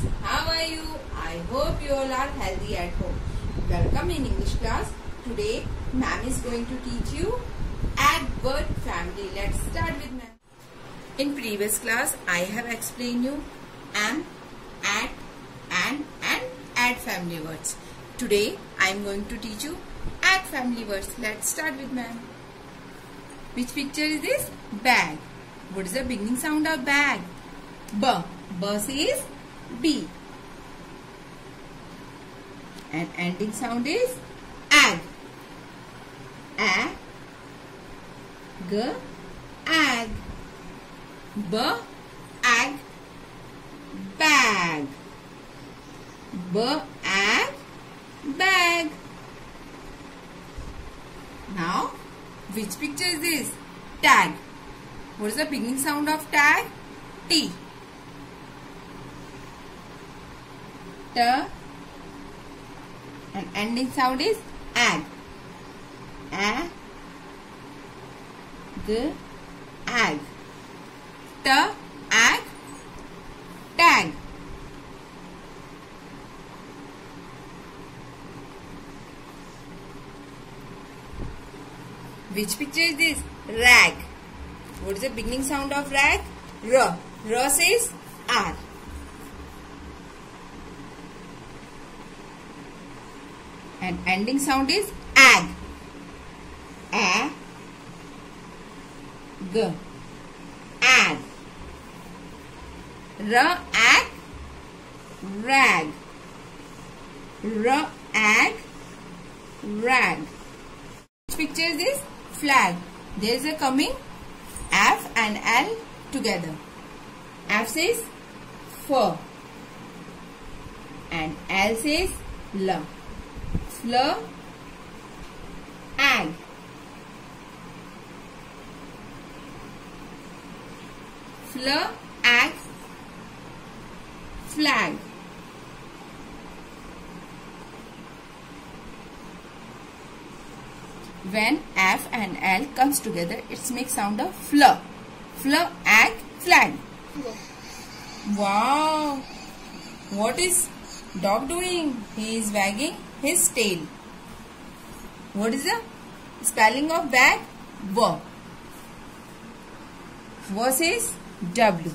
How are you? I hope you all are healthy at home. Welcome in English class. Today, ma'am is going to teach you adverb family. Let's start with ma'am. In previous class, I have explained you am, at, and, and add family words. Today, I am going to teach you ag family words. Let's start with ma'am. Which picture is this? Bag. What is the beginning sound of bag? B. B says B. And ending sound is ag. A. G. Ag. B. Ag. Bag. B. Ag. Bag. Now, which picture is this? Tag. What is the beginning sound of tag? T. T. And ending sound is ag. A. G. The ag. T. Ag. Tag. Which picture is this? Rag. What is the beginning sound of rag? R. R says R. And ending sound is ag. A. G. Ag. R. Ag. Rag. R. Ag. Rag. Which picture is this? Flag. There is a coming F and L together. F says fur and L says L. Fl, ag. Fl, ag, flag. When F and L comes together, it makes sound of fl. Fl, ag, flag. Wow! What is dog doing? He is wagging his tail. What is the spelling of bag? W. W says W.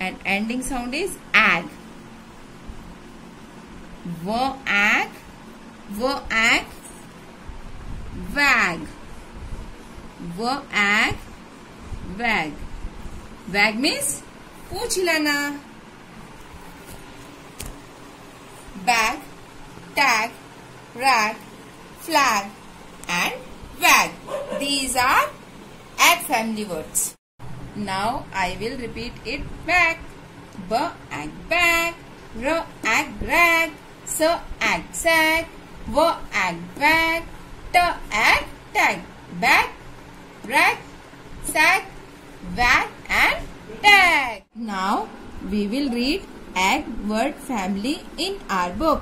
And ending sound is ag. W, ag. W, ag. Wag. W, ag. Wag. Wag means पूछ हिलाना bag, tag, rag, flag and wag. These are ag family words. Now I will repeat it back. B ag bag, r ag rag, s ag sag, w ag bag, t ag tag. Bag, rag, sag, wag and tag. Now we will read ag word family in our book.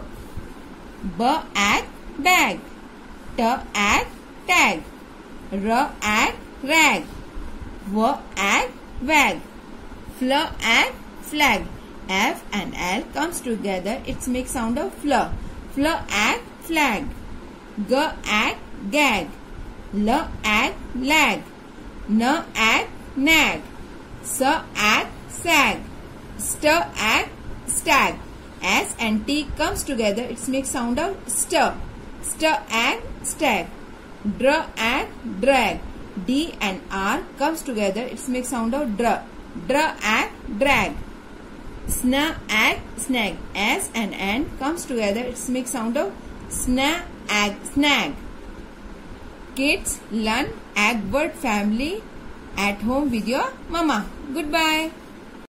B ag bag, t ag tag, r ag rag, w ag wag, fl ag flag. F and L comes together. It makes sound of fl. Fl ag flag. G ag gag. L ag lag. N ag nag. S ag sag. St ag stag. S and T comes together, it makes sound of stir. Stir and stag. Dr and drag. D and R comes together, it makes sound of dr. Dr and drag. Sna ag, snag. S and N comes together, it makes sound of sna ag snag. Kids learn ag word family at home with your mama. Goodbye.